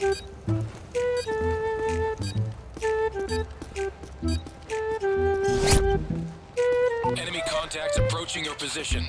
Enemy contacts approaching your position.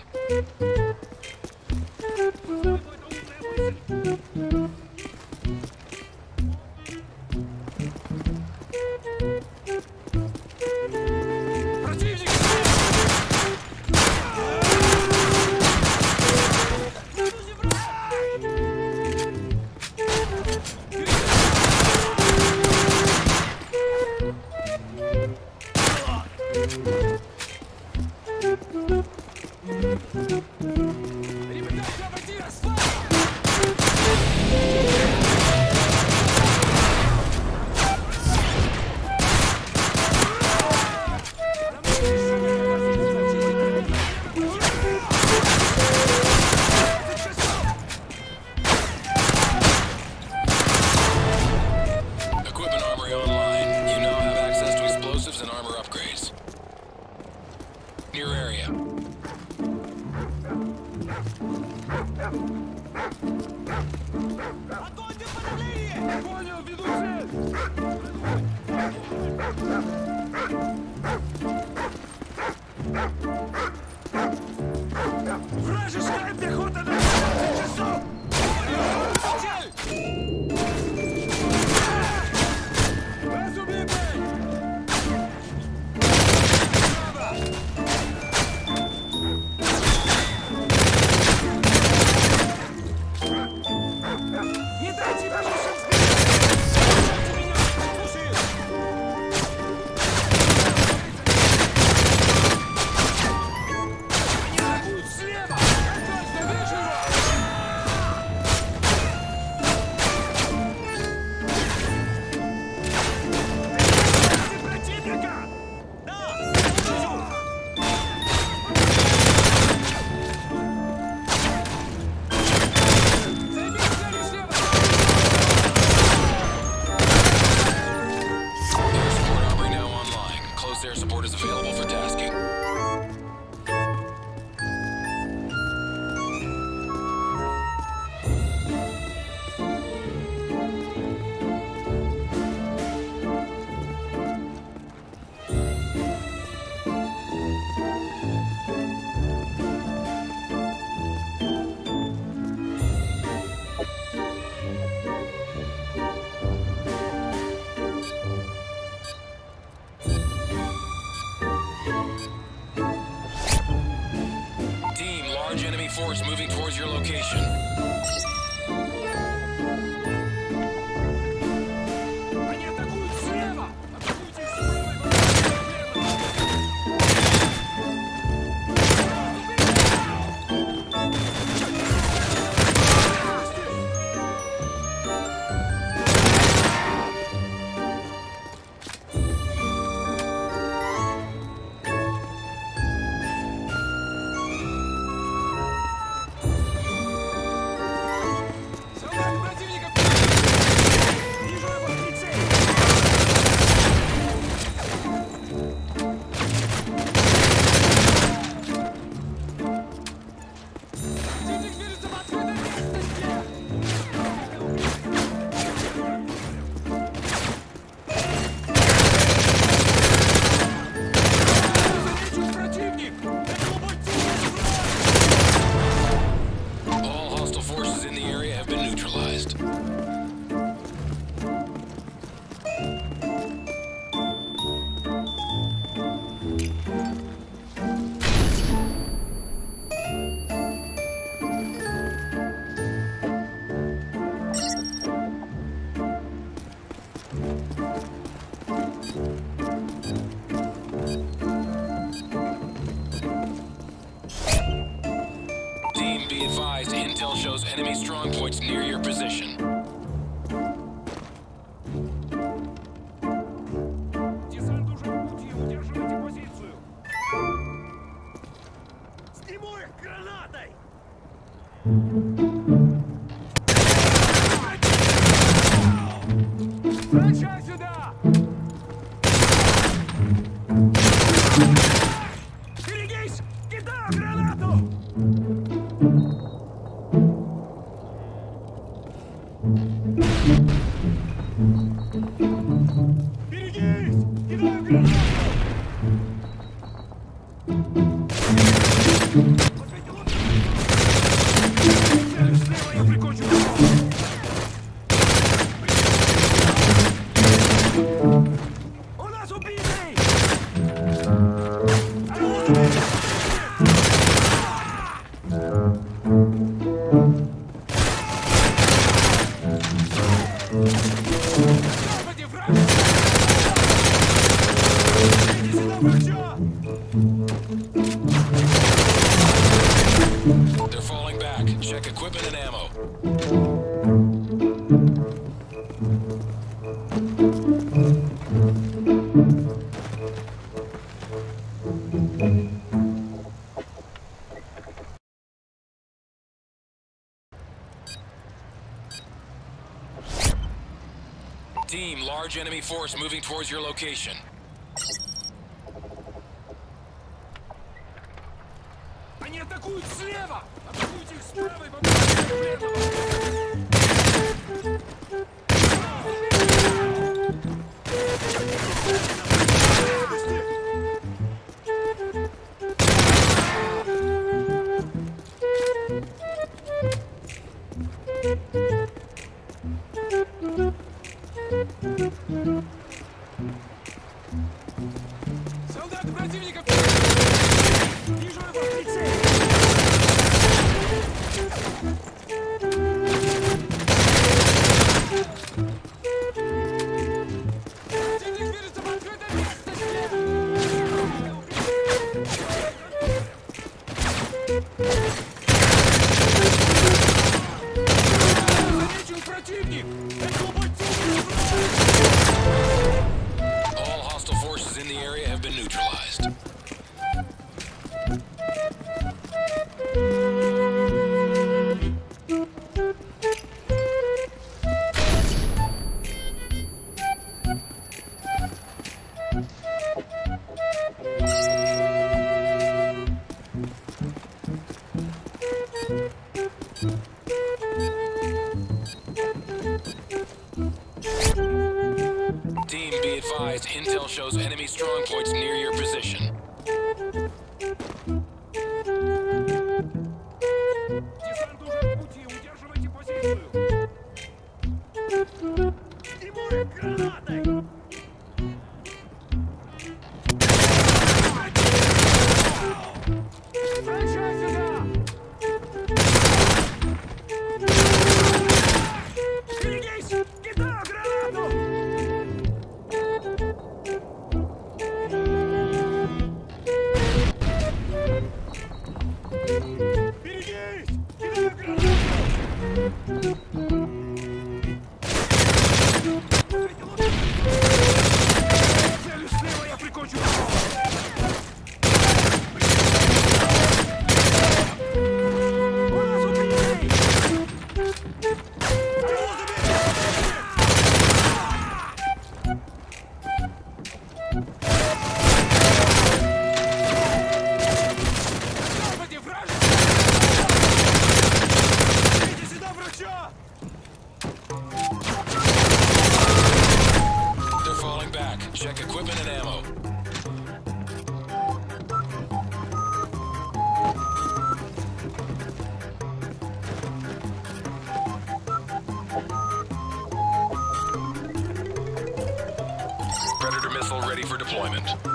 Me dá a! Check equipment and ammo. Team, large enemy force moving towards your location. Солдаты противника! Вижу его! Прицель! vessel ready for deployment.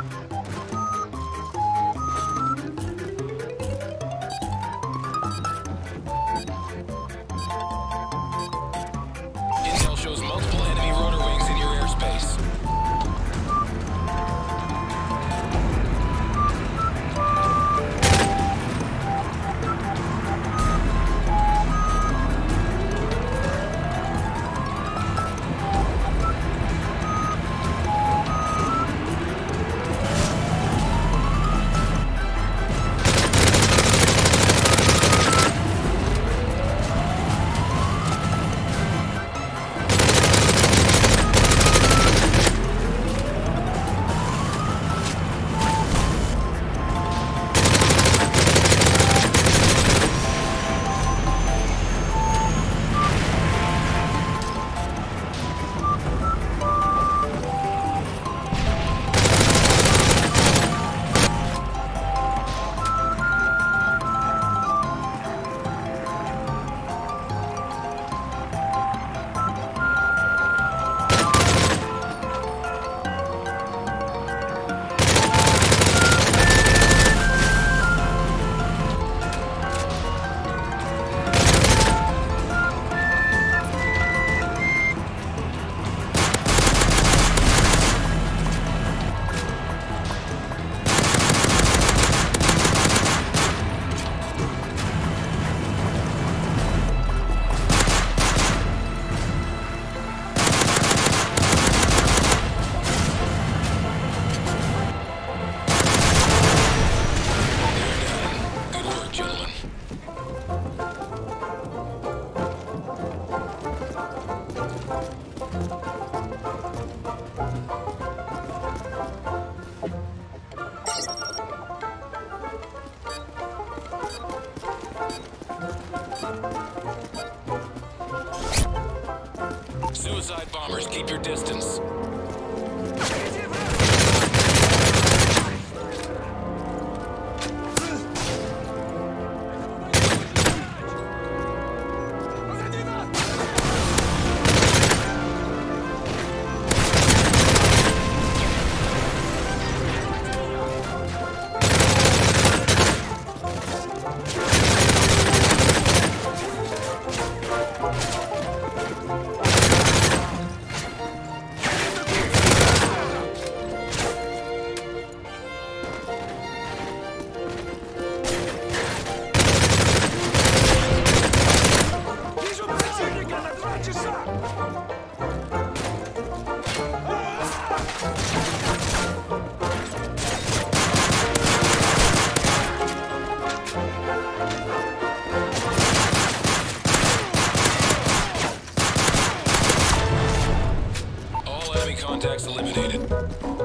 contacts eliminated.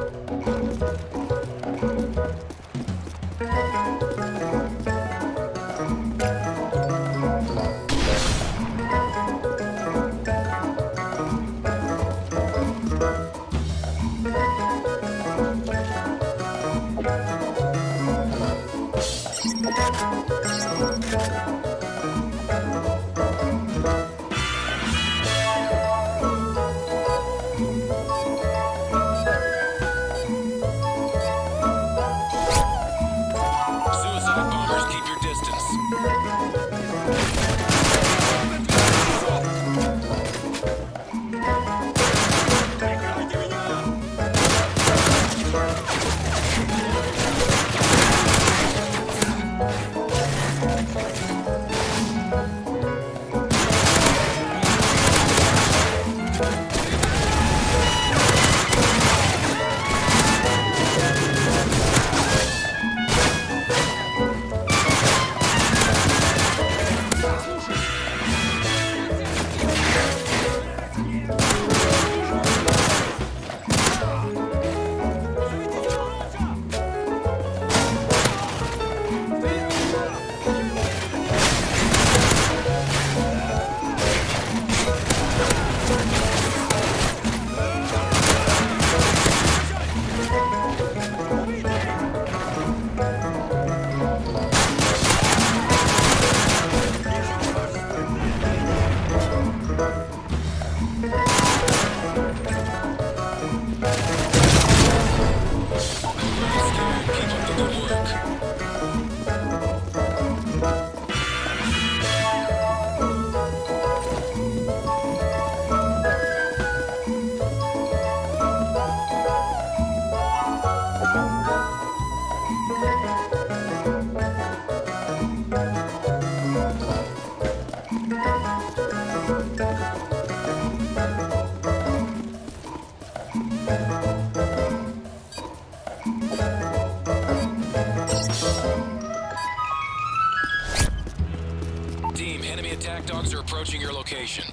Enemy attack dogs are approaching your location.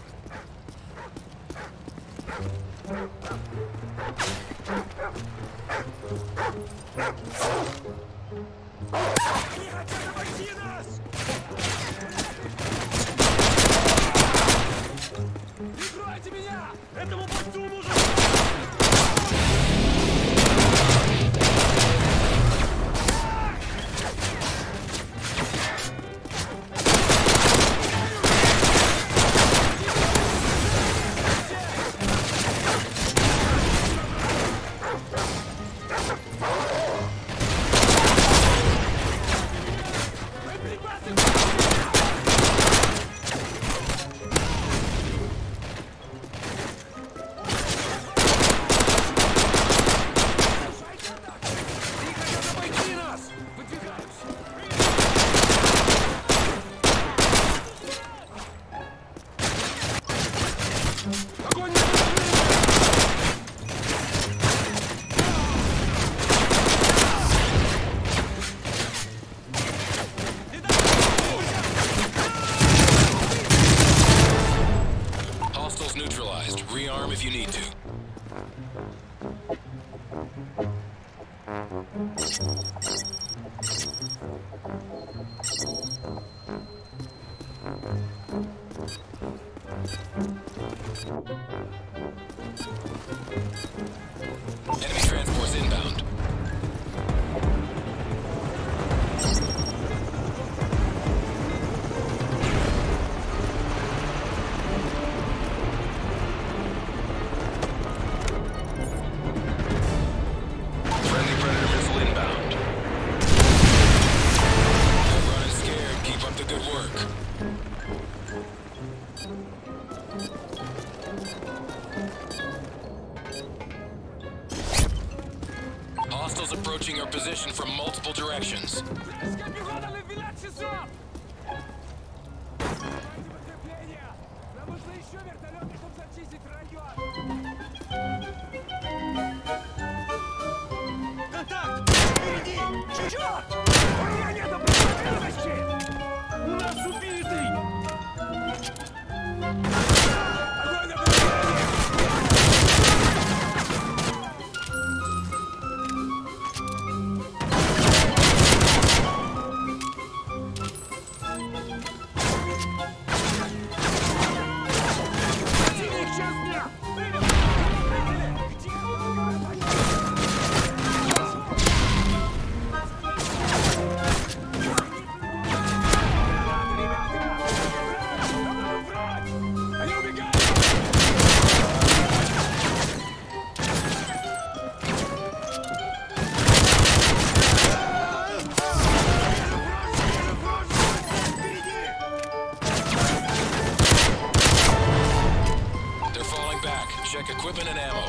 Этому бойцу Transports inbound. Check equipment and ammo.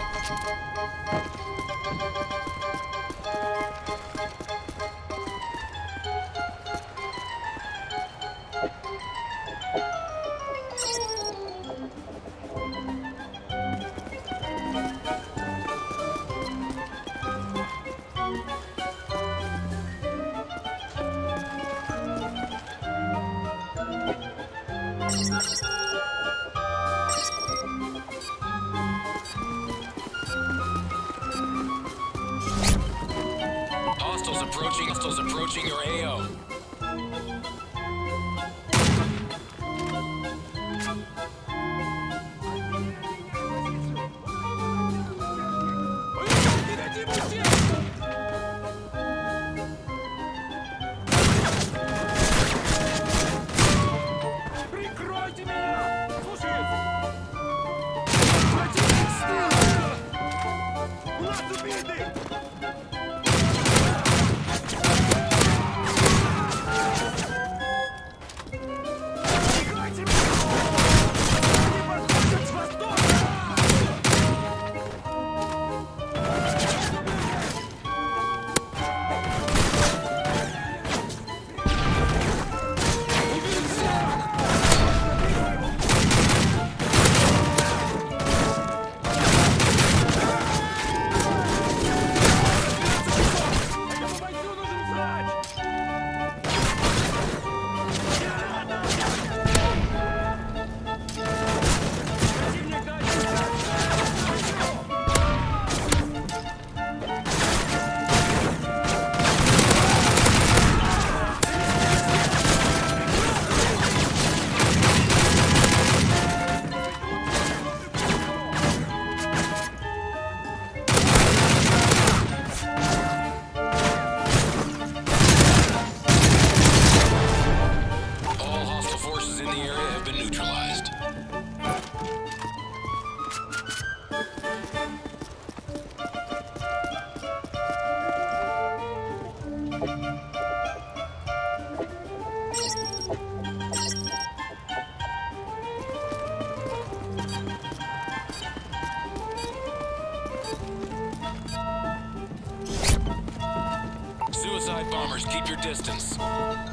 Your distance.